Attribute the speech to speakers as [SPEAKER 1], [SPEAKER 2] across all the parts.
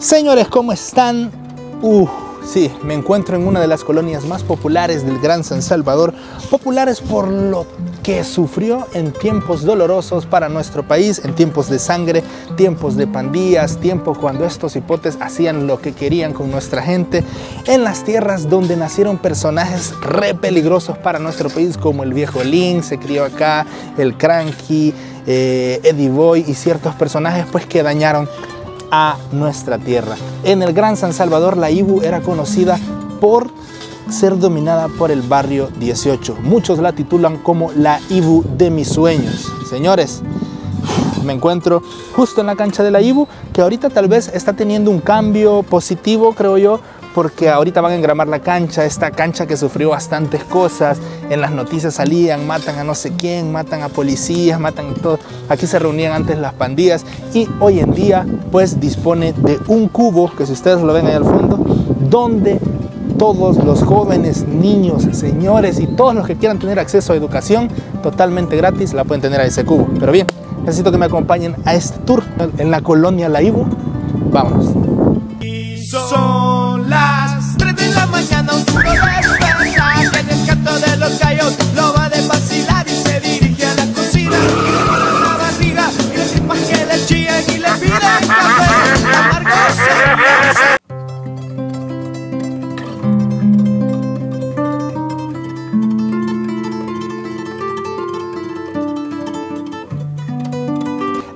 [SPEAKER 1] Señores, ¿cómo están? Uh, sí, me encuentro en una de las colonias más populares del Gran San Salvador, populares por lo que sufrió en tiempos dolorosos para nuestro país, en tiempos de sangre, tiempos de pandillas, tiempo cuando estos hipotes hacían lo que querían con nuestra gente, en las tierras donde nacieron personajes re peligrosos para nuestro país, como el viejo Link, se crió acá, el Cranky, eh, Eddie Boy y ciertos personajes pues que dañaron a nuestra tierra. En el Gran San Salvador, la Ibu era conocida por ser dominada por el barrio 18. Muchos la titulan como la Ibu de mis sueños. Señores, me encuentro justo en la cancha de la Ibu, que ahorita tal vez está teniendo un cambio positivo, creo yo, porque ahorita van a engramar la cancha, esta cancha que sufrió bastantes cosas, en las noticias salían, matan a no sé quién, matan a policías, matan todo. Aquí se reunían antes las pandillas y hoy en día pues dispone de un cubo, que si ustedes lo ven ahí al fondo, donde todos los jóvenes, niños, señores y todos los que quieran tener acceso a educación totalmente gratis la pueden tener a ese cubo. Pero bien, necesito que me acompañen a este tour en la colonia La Ibu. Vámonos.
[SPEAKER 2] Mañana,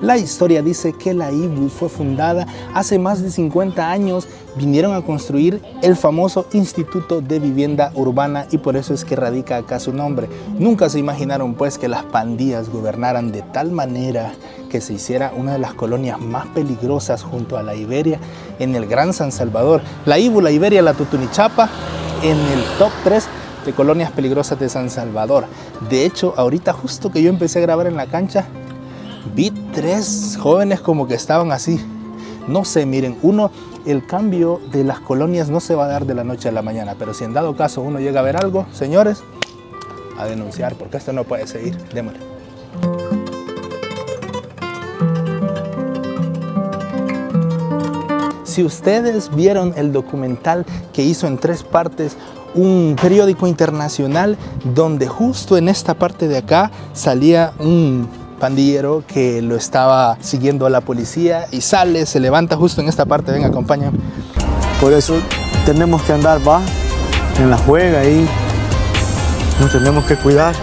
[SPEAKER 2] La
[SPEAKER 1] historia dice que la IBU fue fundada hace más de 50 años. Vinieron a construir el famoso Instituto de Vivienda Urbana y por eso es que radica acá su nombre. Nunca se imaginaron pues que las pandillas gobernaran de tal manera que se hiciera una de las colonias más peligrosas junto a la Iberia en el Gran San Salvador. La IBU, la Iberia, la Tutunichapa en el top 3 de colonias peligrosas de San Salvador. De hecho, ahorita justo que yo empecé a grabar en la cancha, vi tres jóvenes como que estaban así. No sé, miren, uno, el cambio de las colonias no se va a dar de la noche a la mañana, pero si en dado caso uno llega a ver algo, señores, a denunciar, porque esto no puede seguir. Démosle. Si ustedes vieron el documental que hizo en tres partes un periódico internacional donde justo en esta parte de acá salía un pandillero que lo estaba siguiendo a la policía y sale, se levanta justo en esta parte, venga, acompáñame.
[SPEAKER 3] Por eso tenemos que andar, va, en la juega ahí. Nos tenemos que cuidar.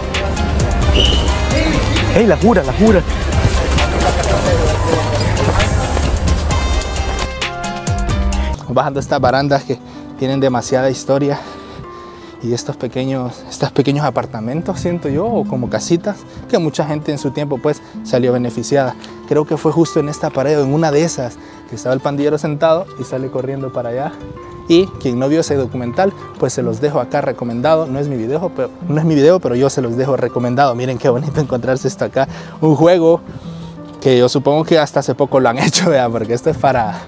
[SPEAKER 3] ¡Ey, la jura, la jura!
[SPEAKER 1] Bajando estas barandas que tienen demasiada historia y estos pequeños, estos pequeños apartamentos, siento yo, o como casitas, que mucha gente en su tiempo pues salió beneficiada. Creo que fue justo en esta pared, en una de esas, que estaba el pandillero sentado y sale corriendo para allá. Y quien no vio ese documental, pues se los dejo acá recomendado. No es mi video, pero, no es mi video, pero yo se los dejo recomendado. Miren qué bonito encontrarse esto acá. Un juego que yo supongo que hasta hace poco lo han hecho, ¿vea? porque esto es para,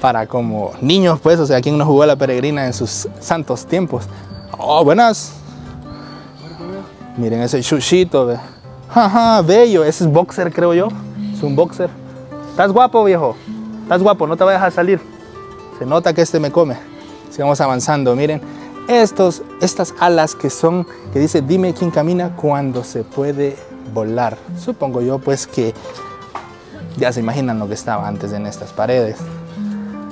[SPEAKER 1] para como niños, pues, o sea, quien no jugó a la peregrina en sus santos tiempos. Oh, buenas. Miren ese chuchito, ve. Jaja, bello. Ese es boxer, creo yo. Es un boxer. Estás guapo, viejo. Estás guapo, no te vayas a salir. Se nota que este me come. Sigamos avanzando, miren. Estos, estas alas que son, que dice, dime quién camina cuando se puede volar. Supongo yo, pues, que ya se imaginan lo que estaba antes en estas paredes.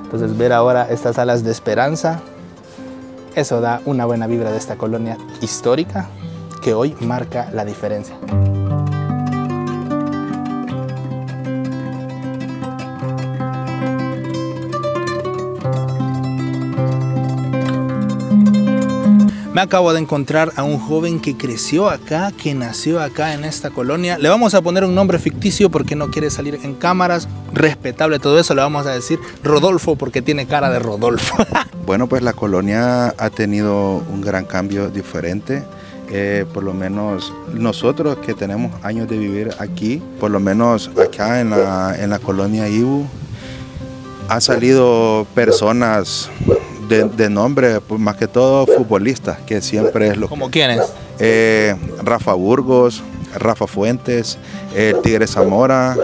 [SPEAKER 1] Entonces, ver ahora estas alas de esperanza, eso da una buena vibra de esta colonia histórica que hoy marca la diferencia. Me acabo de encontrar a un joven que creció acá, que nació acá en esta colonia. Le vamos a poner un nombre ficticio porque no quiere salir en cámaras. Respetable todo eso, le vamos a decir Rodolfo porque tiene cara de Rodolfo.
[SPEAKER 4] Bueno, pues la colonia ha tenido un gran cambio diferente. Eh, por lo menos nosotros que tenemos años de vivir aquí, por lo menos acá en la, en la colonia Ibu, han salido personas de, de nombre, pues, más que todo futbolistas, que siempre es lo
[SPEAKER 1] ¿Como quiénes?
[SPEAKER 4] eh, Rafa Burgos, Rafa Fuentes, el Tigre Zamora,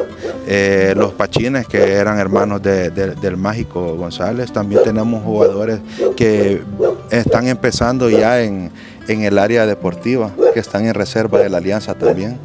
[SPEAKER 4] eh, los Pachines que eran hermanos de- de- del Mágico González. También tenemos jugadores que están empezando ya en, en el área deportiva, que están en reserva de la Alianza también.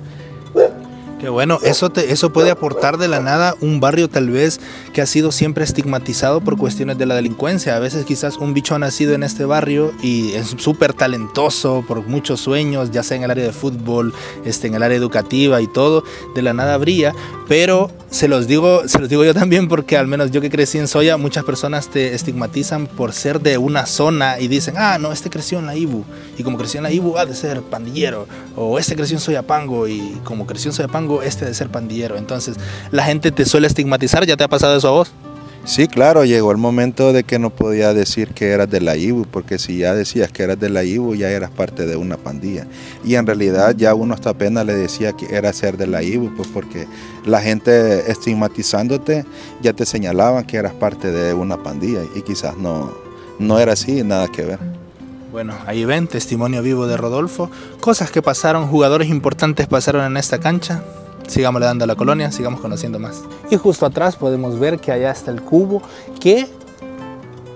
[SPEAKER 1] Qué bueno, eso, te, eso puede aportar de la nada un barrio tal vez que ha sido siempre estigmatizado por cuestiones de la delincuencia. A veces quizás un bicho ha nacido en este barrio y es súper talentoso por muchos sueños, ya sea en el área de fútbol, este, en el área educativa y todo, de la nada brilla, pero se los digo, se los digo yo también porque al menos yo que crecí en Soya, muchas personas te estigmatizan por ser de una zona y dicen, ah, no, este creció en la Ibu y como creció en la Ibu ha de ser pandillero o este creció en Soyapango y como creció en Soyapango este de ser pandillero. Entonces la gente te suele estigmatizar, ¿ya te ha pasado eso a vos?
[SPEAKER 4] Sí, claro, llegó el momento de que no podía decir que eras de la IBU, porque si ya decías que eras de la IBU, ya eras parte de una pandilla. Y en realidad ya uno hasta apenas le decía que era ser de la IBU, pues porque la gente estigmatizándote ya te señalaban que eras parte de una pandilla y quizás no, no era así, nada que ver.
[SPEAKER 1] Bueno, ahí ven, testimonio vivo de Rodolfo. Cosas que pasaron, jugadores importantes pasaron en esta cancha. Sigamos dando a la colonia, sigamos conociendo más. Y justo atrás podemos ver que allá está el cubo, que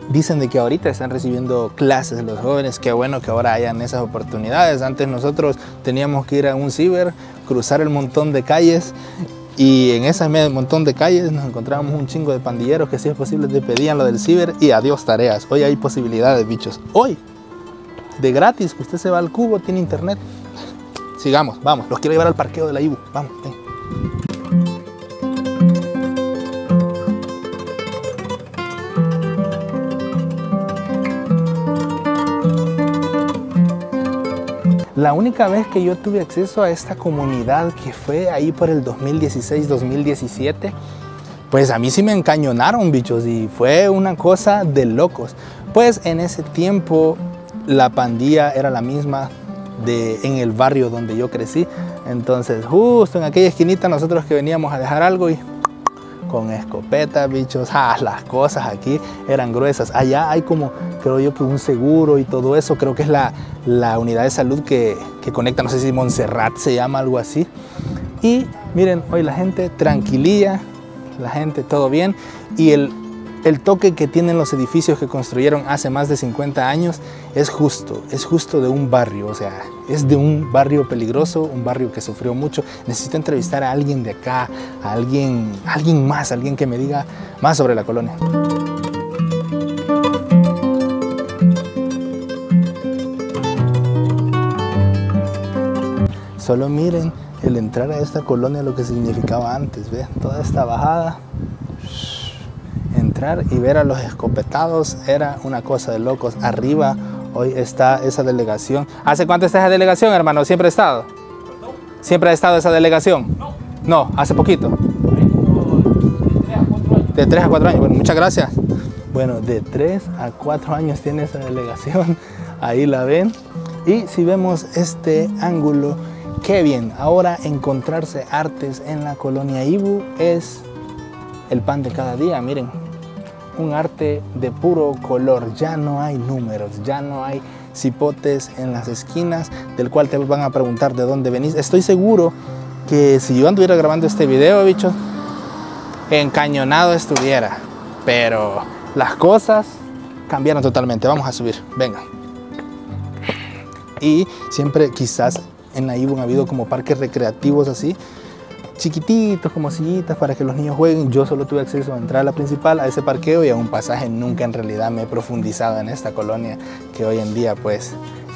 [SPEAKER 1] dicen de que ahorita están recibiendo clases los jóvenes. Qué bueno que ahora hayan esas oportunidades. Antes nosotros teníamos que ir a un ciber, cruzar el montón de calles y en ese montón de calles nos encontrábamos un chingo de pandilleros que si es posible te pedían lo del ciber y adiós tareas. Hoy hay posibilidades, bichos. Hoy, de gratis, usted se va al cubo, tiene internet. Sigamos, vamos. Los quiero llevar al parqueo de la IBU. Vamos, ven. La única vez que yo tuve acceso a esta comunidad, que fue ahí por el 2016-2017, pues a mí sí me encañonaron, bichos, y fue una cosa de locos. Pues en ese tiempo la pandilla era la misma de, en el barrio donde yo crecí. Entonces, justo en aquella esquinita, nosotros que veníamos a dejar algo y con escopetas, bichos, ah, las cosas aquí eran gruesas. Allá hay como, creo yo que un seguro y todo eso, creo que es la, la unidad de salud que, que conecta, no sé si Montserrat se llama algo así. Y miren, hoy la gente tranquililla, la gente todo bien y el, el toque que tienen los edificios que construyeron hace más de 50 años es justo, es justo de un barrio, o sea, es de un barrio peligroso, un barrio que sufrió mucho. Necesito entrevistar a alguien de acá, a alguien, alguien más, alguien que me diga más sobre la colonia. Solo miren el entrar a esta colonia lo que significaba antes, ¿ve? Toda esta bajada entrar y ver a los escopetados era una cosa de locos. Arriba hoy está esa delegación. ¿Hace cuánto está esa delegación, hermano? ¿Siempre ha estado? ¿Siempre ha estado esa delegación? No. Hace poquito. De 3 a 4 años. Bueno, muchas gracias. Bueno, de 3 a 4 años tiene esa delegación. Ahí la ven. Y si vemos este ángulo, qué bien. Ahora encontrarse artes en la colonia Ibu es el pan de cada día. Miren, un arte de puro color. Ya no hay números, ya no hay cipotes en las esquinas, del cual te van a preguntar de dónde venís. Estoy seguro que si yo anduviera grabando este video, bicho, encañonado estuviera. Pero las cosas cambiaron totalmente. Vamos a subir, venga. Y siempre quizás en la Ibu han habido como parques recreativos así, chiquititos como sillitas para que los niños jueguen. Yo solo tuve acceso a entrar a la principal, a ese parqueo y a un pasaje. Nunca en realidad me he profundizado en esta colonia que hoy en día pues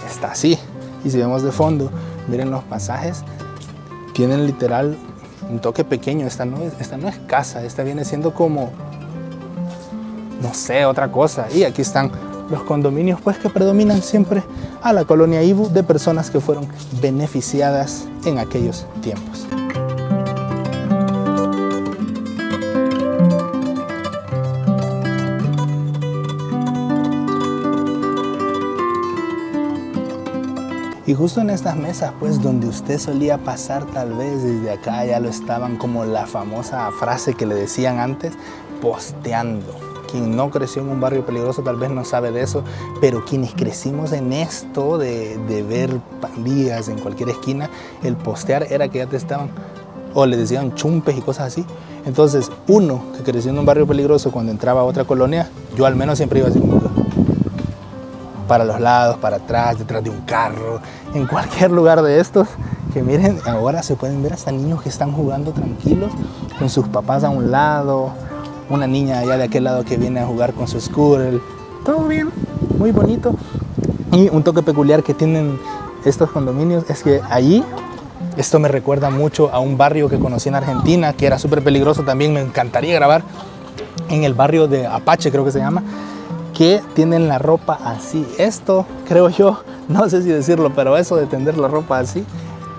[SPEAKER 1] está así. Y si vemos de fondo, miren los pasajes, tienen literal un toque pequeño. Esta no es, esta no es casa, esta viene siendo como, no sé, otra cosa. Y aquí están los condominios pues que predominan siempre a la colonia Ibu de personas que fueron beneficiadas en aquellos tiempos. Y justo en estas mesas, pues donde usted solía pasar tal vez desde acá, ya lo estaban como la famosa frase que le decían antes, posteando. quien no creció en un barrio peligroso tal vez no sabe de eso, pero quienes crecimos en esto de, de ver pandillas en cualquier esquina, el postear era que ya te estaban, o le decían chumpes y cosas así. Entonces, uno que creció en un barrio peligroso, cuando entraba a otra colonia, yo al menos siempre iba como que para los lados, para atrás, detrás de un carro, en cualquier lugar de estos. Que miren, ahora se pueden ver hasta niños que están jugando tranquilos, con sus papás a un lado, una niña allá de aquel lado que viene a jugar con su scooter. Todo bien, muy bonito. Y un toque peculiar que tienen estos condominios es que allí, esto me recuerda mucho a un barrio que conocí en Argentina, que era súper peligroso también, me encantaría grabar, en el barrio de Apache creo que se llama, que tienen la ropa así. Esto, creo yo, no sé si decirlo, pero eso de tender la ropa así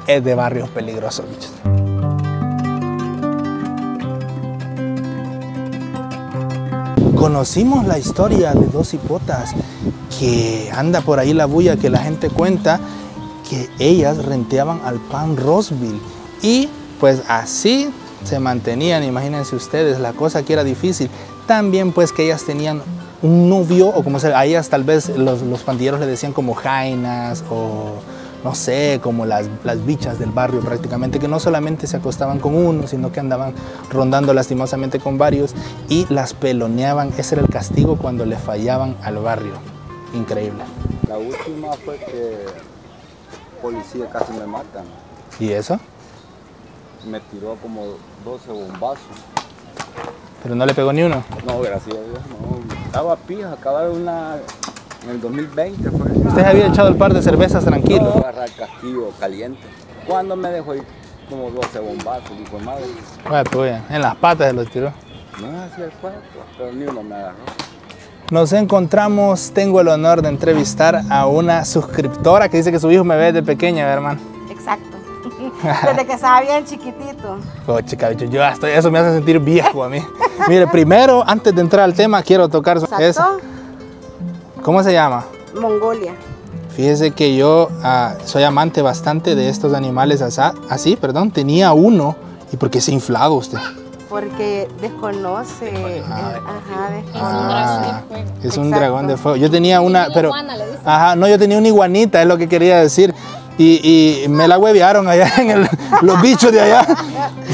[SPEAKER 1] es de barrios peligrosos, bichos. Conocimos la historia de dos hipotas que anda por ahí la bulla que la gente cuenta que ellas renteaban al pan Roseville y pues así se mantenían, imagínense ustedes, la cosa que era difícil. También pues que ellas tenían un novio, o como se, a ellas tal vez los, los pandilleros le decían como jainas o no sé, como las, las bichas del barrio prácticamente, que no solamente se acostaban con uno, sino que andaban rondando lastimosamente con varios y las peloneaban. Ese era el castigo cuando le fallaban al barrio. Increíble.
[SPEAKER 5] La última fue que policía casi me matan.
[SPEAKER 1] ¿Y eso?
[SPEAKER 5] Me tiró como 12 bombazos.
[SPEAKER 1] Pero no le pegó ni uno.
[SPEAKER 5] No, gracias a Dios, no. Estaba pija, acababa de una... En el 2020 fue.
[SPEAKER 1] Usted había echado el par de cervezas tranquilo.
[SPEAKER 5] No, agarrar el castillo caliente. Cuando me dejó ir como 12 bombazos, dijo madre.
[SPEAKER 1] Pues, en las patas se los tiró.
[SPEAKER 5] No hacía el cuarto, pero ni uno me agarró.
[SPEAKER 1] Nos encontramos, tengo el honor de entrevistar a una suscriptora que dice que su hijo me ve de pequeña, hermano.
[SPEAKER 6] Exacto. Desde que estaba bien chiquitito.
[SPEAKER 1] Oh, chica, bicho, yo hasta eso me hace sentir viejo a mí. Mire, primero, antes de entrar al tema, quiero tocar esa. ¿Cómo se llama?
[SPEAKER 6] Mongolia.
[SPEAKER 1] Fíjese que yo ah, soy amante bastante de estos animales asa- así, perdón. Tenía uno. ¿Y por qué se ha inflado usted?
[SPEAKER 6] Porque desconoce. eh, ajá, desconoce.
[SPEAKER 1] Ah, es un
[SPEAKER 6] Exacto.
[SPEAKER 1] dragón de fuego. Yo tenía una,
[SPEAKER 7] Una
[SPEAKER 1] pero...
[SPEAKER 7] iguana.
[SPEAKER 1] Ajá, no, yo tenía una iguanita, es lo que quería decir. Y, y me la huevearon allá en el, los bichos de allá.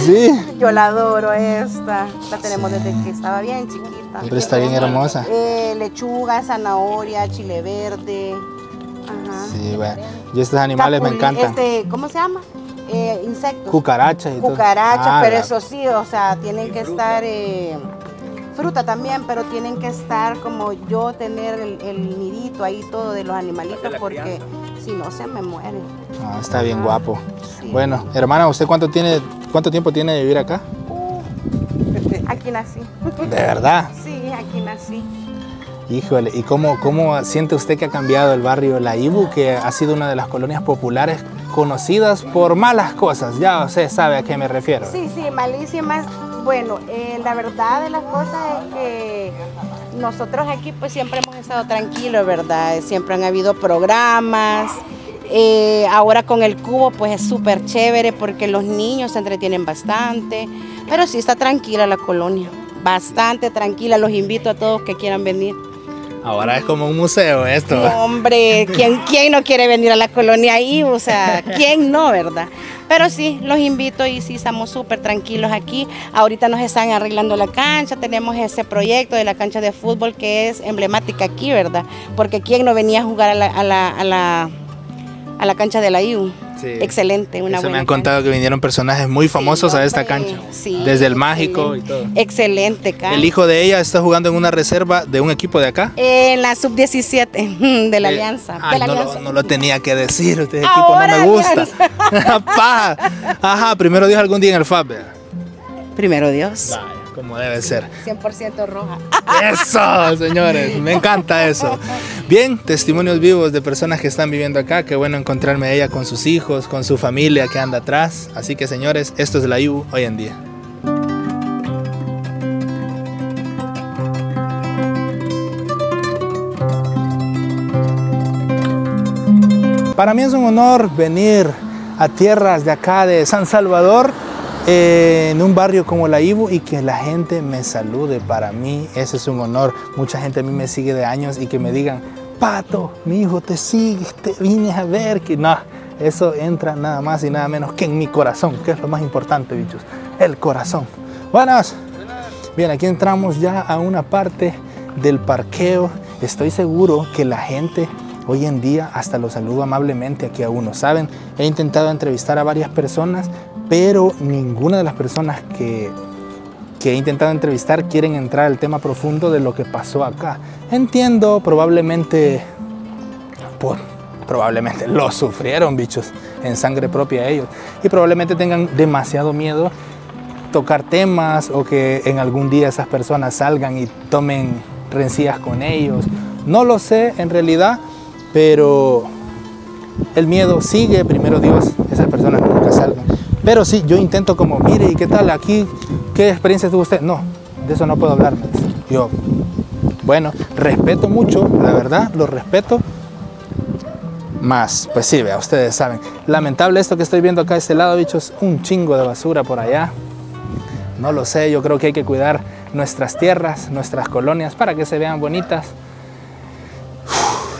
[SPEAKER 1] Sí,
[SPEAKER 6] Yo la adoro esta. La tenemos desde que estaba bien chiquita.
[SPEAKER 1] pero está bien hermosa.
[SPEAKER 6] Eh, lechuga, zanahoria, chile verde. Ajá.
[SPEAKER 1] Sí, bueno. Y estos animales me encantan.
[SPEAKER 6] Este, ¿Cómo se llama? Eh, insectos.
[SPEAKER 1] Cucarachas y todo. Ah,
[SPEAKER 6] pero
[SPEAKER 1] la-
[SPEAKER 6] eso sí, o sea, tienen que estar, eh, fruta también, pero tienen que estar como yo tener el, el nidito ahí todo de los animalitos porque si no se me mueren.
[SPEAKER 1] Ah, está bien guapo.
[SPEAKER 6] Sí.
[SPEAKER 1] Bueno, hermana, ¿usted cuánto tiene, cuánto tiempo tiene de vivir acá?
[SPEAKER 6] Aquí nací.
[SPEAKER 1] De verdad.
[SPEAKER 6] Sí, aquí nací.
[SPEAKER 1] Híjole, ¿y cómo, cómo siente usted que ha cambiado el barrio La Ibu, que ha sido una de las colonias populares conocidas por malas cosas? Ya usted sabe a qué me refiero.
[SPEAKER 6] Sí, sí, malísimas. Bueno, eh, la verdad de las cosas es que nosotros aquí pues siempre hemos estado tranquilos, ¿verdad? Siempre han habido programas. Eh, ahora con el cubo pues es súper chévere porque los niños se entretienen bastante. Pero sí está tranquila la colonia, bastante tranquila. Los invito a todos que quieran venir.
[SPEAKER 1] Ahora es como un museo esto.
[SPEAKER 6] Hombre, ¿quién, ¿quién no quiere venir a la colonia ahí? O sea, ¿quién no, verdad? Pero sí, los invito y sí, estamos súper tranquilos aquí. Ahorita nos están arreglando la cancha, tenemos ese proyecto de la cancha de fútbol que es emblemática aquí, ¿verdad? Porque ¿quién no venía a jugar a la, a la, a la, a la cancha de la IU?
[SPEAKER 1] Sí.
[SPEAKER 6] Excelente, una
[SPEAKER 1] Eso me
[SPEAKER 6] buena
[SPEAKER 1] han contado que vinieron personajes muy famosos a esta cancha.
[SPEAKER 6] sí,
[SPEAKER 1] Desde el mágico y todo.
[SPEAKER 6] Excelente, cancha.
[SPEAKER 1] El hijo de ella está jugando en una reserva de un equipo de acá.
[SPEAKER 6] En la sub-17 de la
[SPEAKER 1] Eh,
[SPEAKER 6] Alianza.
[SPEAKER 1] ay,
[SPEAKER 6] de la
[SPEAKER 1] no, lo-
[SPEAKER 6] Alianza.
[SPEAKER 1] no lo tenía que decir, este equipo no me gusta. Paja. Ajá, primero Dios algún día en el FAB.
[SPEAKER 6] Primero Dios.
[SPEAKER 1] Vaya, como debe ser.
[SPEAKER 6] 100% roja.
[SPEAKER 1] Eso, señores, me encanta eso. Bien, testimonios vivos de personas que están viviendo acá. Qué bueno encontrarme ella con sus hijos, con su familia que anda atrás. Así que, señores, esto es la IU hoy en día. Para mí es un honor venir a tierras de acá de San Salvador eh, en un barrio como la Ibu y que la gente me salude. Para mí ese es un honor. Mucha gente a mí me sigue de años y que me digan, Pato, mi hijo te sigue, te vine a ver. Que no, eso entra nada más y nada menos que en mi corazón, que es lo más importante, bichos. El corazón. Buenas. Bien, aquí entramos ya a una parte del parqueo. Estoy seguro que la gente hoy en día hasta lo saludo amablemente aquí a uno. Saben, he intentado entrevistar a varias personas, pero ninguna de las personas que, que he intentado entrevistar quieren entrar al tema profundo de lo que pasó acá. Entiendo, probablemente, pues, probablemente lo sufrieron, bichos, en sangre propia ellos. Y probablemente tengan demasiado miedo tocar temas o que en algún día esas personas salgan y tomen rencillas con ellos. No lo sé en realidad, pero el miedo sigue, primero Dios, esas personas. Pero sí, yo intento como, mire, ¿y qué tal aquí? ¿Qué experiencia tuvo usted? No, de eso no puedo hablar. dice. Yo, bueno, respeto mucho, la verdad, lo respeto. Más, pues sí, vea, ustedes saben. Lamentable esto que estoy viendo acá a este lado, bichos, un chingo de basura por allá. No lo sé, yo creo que hay que cuidar nuestras tierras, nuestras colonias, para que se vean bonitas.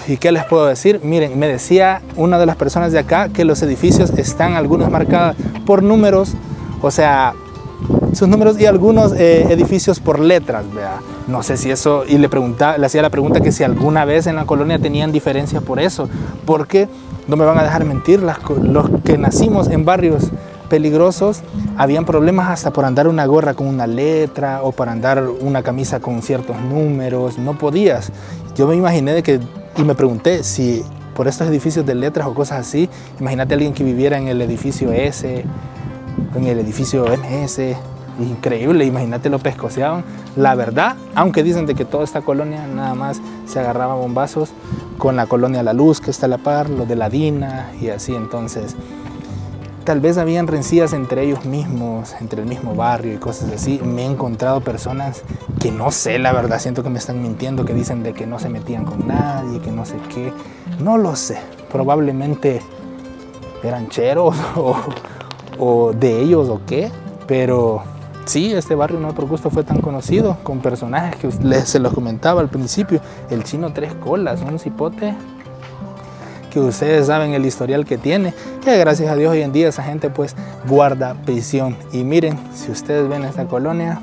[SPEAKER 1] ¿Y qué les puedo decir? Miren, me decía una de las personas de acá que los edificios están algunos marcados por números, o sea, sus números y algunos eh, edificios por letras, vea. No sé si eso, y le, preguntaba, le hacía la pregunta que si alguna vez en la colonia tenían diferencia por eso, porque no me van a dejar mentir, las los que nacimos en barrios peligrosos, habían problemas hasta por andar una gorra con una letra o para andar una camisa con ciertos números, no podías. Yo me imaginé de que, y me pregunté si por estos edificios de letras o cosas así, imagínate alguien que viviera en el edificio S, en el edificio MS, increíble, imagínate lo pescoceaban. La verdad, aunque dicen de que toda esta colonia nada más se agarraba bombazos con la colonia La Luz que está a la par, los de la Dina y así, entonces tal vez habían rencillas entre ellos mismos, entre el mismo barrio y cosas así. Me he encontrado personas que no sé, la verdad, siento que me están mintiendo, que dicen de que no se metían con nadie, que no sé qué. No lo sé, probablemente eran cheros o, o de ellos o qué, pero sí, este barrio no por gusto fue tan conocido con personajes que les, se los comentaba al principio. El chino Tres Colas, un cipote que ustedes saben el historial que tiene, que gracias a Dios hoy en día esa gente pues guarda prisión. Y miren, si ustedes ven esta colonia,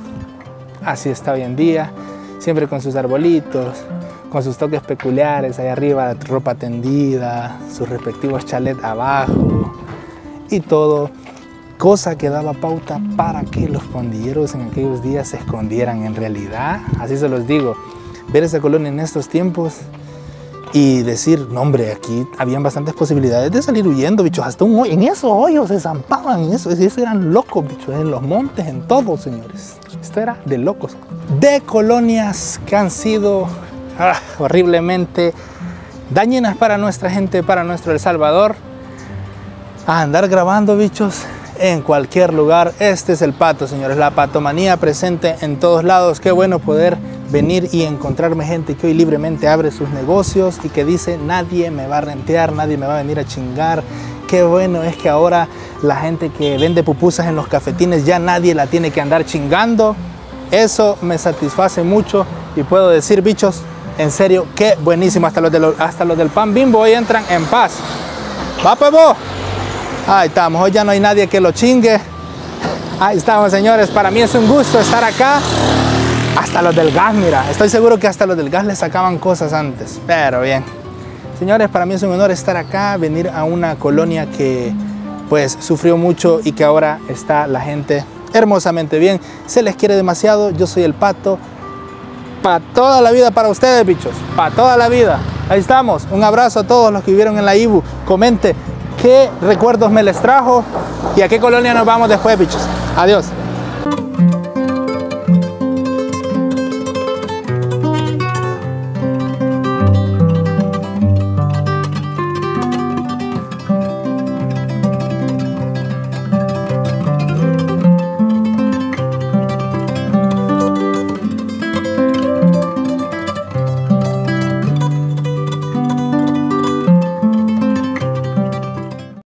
[SPEAKER 1] así está hoy en día, siempre con sus arbolitos, con sus toques peculiares, ahí arriba ropa tendida, sus respectivos chalets abajo y todo, cosa que daba pauta para que los pandilleros en aquellos días se escondieran en realidad, así se los digo, ver esa colonia en estos tiempos y decir, no hombre, aquí habían bastantes posibilidades de salir huyendo, bichos, hasta un hoyo, en esos hoyos se zampaban, en eso, eran locos, bichos, en los montes, en todo, señores. Esto era de locos. De colonias que han sido ah, horriblemente dañinas para nuestra gente, para nuestro El Salvador. A andar grabando, bichos, en cualquier lugar. Este es el pato, señores, la patomanía presente en todos lados. Qué bueno poder venir y encontrarme gente que hoy libremente abre sus negocios y que dice nadie me va a rentear, nadie me va a venir a chingar. Qué bueno es que ahora la gente que vende pupusas en los cafetines ya nadie la tiene que andar chingando. Eso me satisface mucho y puedo decir, bichos, en serio, qué buenísimo. Hasta los, de lo- hasta los del pan bimbo hoy entran en paz. Va, pues vos. Ahí estamos, hoy ya no hay nadie que lo chingue. Ahí estamos, señores. Para mí es un gusto estar acá. Hasta los del gas, mira. Estoy seguro que hasta los del gas le sacaban cosas antes. Pero bien. Señores, para mí es un honor estar acá, venir a una colonia que pues sufrió mucho y que ahora está la gente hermosamente bien. Se les quiere demasiado. Yo soy el pato. Para toda la vida para ustedes, bichos. Para toda la vida. Ahí estamos. Un abrazo a todos los que vivieron en la IBU. Comente qué recuerdos me les trajo y a qué colonia nos vamos después, bichos. Adiós.